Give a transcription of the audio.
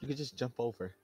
You could just jump over.